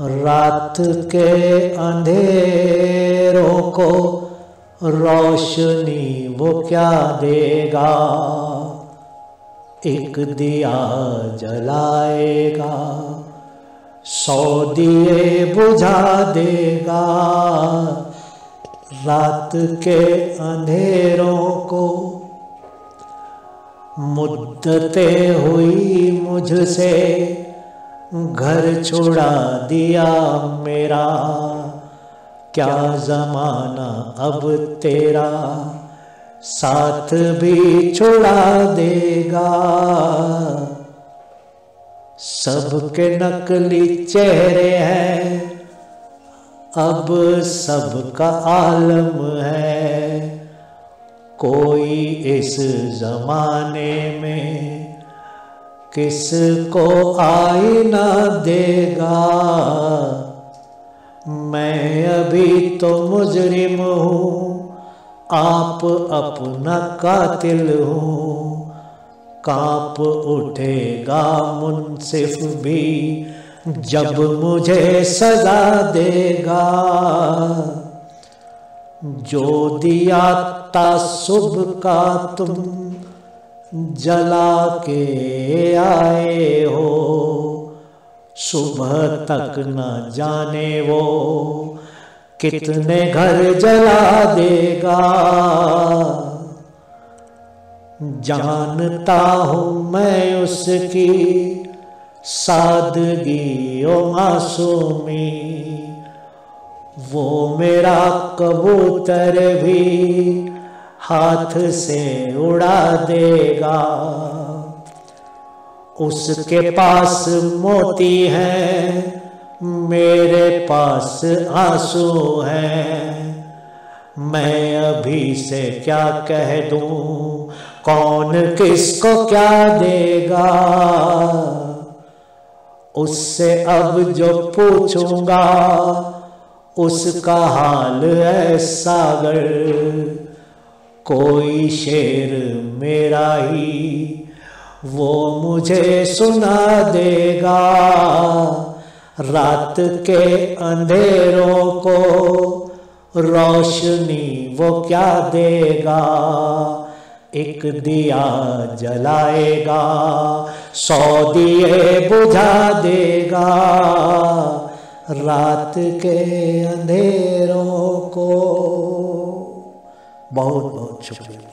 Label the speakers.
Speaker 1: रात के अंधेरों को रोशनी वो क्या देगा? एक दिया जलाएगा, सौ दिए बुझा देगा। रात के अंधेरों को मुद्दते हुई मुझसे घर छोड़ा दिया मेरा। क्या जमाना अब तेरा? साथ भी छोड़ा देगा। सबके नकली चेहरे हैं। अब सबका आलम है। कोई इस जमाने में किसको आई ना देगा? मैं अभी तो मुजरिम हूँ, आप अपना कातिल हूँ। काँप उठेगा मुनसिफ भी, जब मुझे सजा देगा। जो दिया तासुब का तुम जला के आए हो। सुबह तक न जाने वो कितने घर जला देगा। जानता हूँ मैं उसकी सादगी ओ मासूमी। वो मेरा कबूतर भी हाथ से उड़ा देगा। उसके पास मोती है, मेरे पास आँसू है। मैं अभी से क्या कह दूँ? कौन किसको क्या देगा? उससे अब जो पूछूँगा, उसका हाल है सागर। कोई शेर मेरा ही, वो मुझे सुना देगा। रात के अंधेरों को रोशनी वो क्या देगा? एक दिया जलाएगा, सौ दिए बुझा देगा। रात के अंधेरों बहुत बहुत शुक्रिया।